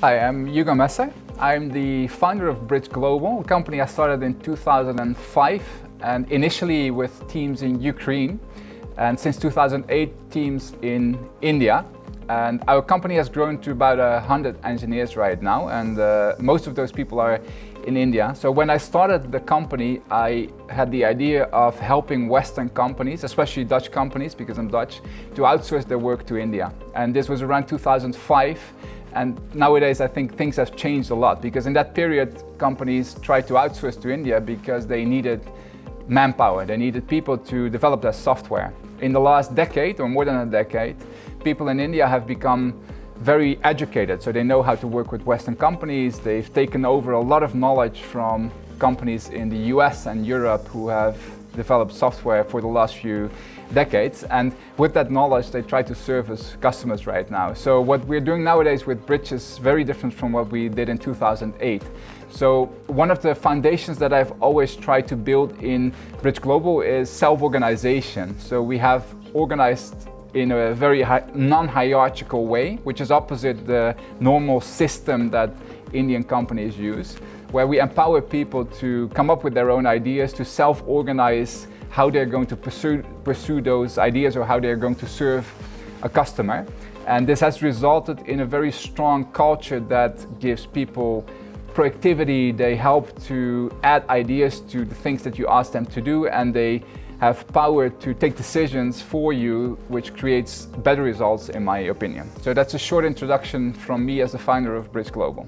Hi, I'm Hugo Messer. I'm the founder of Bridge Global, a company I started in 2005 and initially with teams in Ukraine and since 2008 teams in India. And our company has grown to about 100 engineers right now and uh, most of those people are in India. So when I started the company, I had the idea of helping Western companies, especially Dutch companies because I'm Dutch, to outsource their work to India. And this was around 2005 and nowadays, I think things have changed a lot because in that period, companies tried to outsource to India because they needed manpower, they needed people to develop their software. In the last decade, or more than a decade, people in India have become very educated, so they know how to work with Western companies. They've taken over a lot of knowledge from companies in the US and Europe who have developed software for the last few decades. And with that knowledge, they try to service customers right now. So what we're doing nowadays with Bridge is very different from what we did in 2008. So one of the foundations that I've always tried to build in Bridge Global is self-organization. So we have organized in a very non-hierarchical way, which is opposite the normal system that Indian companies use where we empower people to come up with their own ideas, to self-organize how they're going to pursue, pursue those ideas or how they're going to serve a customer. And this has resulted in a very strong culture that gives people productivity, they help to add ideas to the things that you ask them to do, and they have power to take decisions for you, which creates better results, in my opinion. So that's a short introduction from me as the founder of Bridge Global.